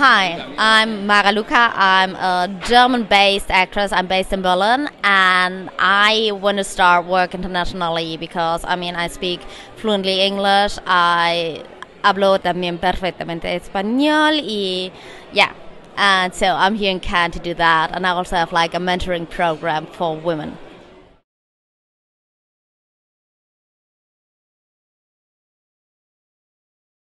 Hi, I'm Mara Luca. I'm a German based actress. I'm based in Berlin and I want to start work internationally because I mean I speak fluently English. I hablo también perfectamente español y yeah. And so I'm here in Cannes to do that and I also have like a mentoring program for women.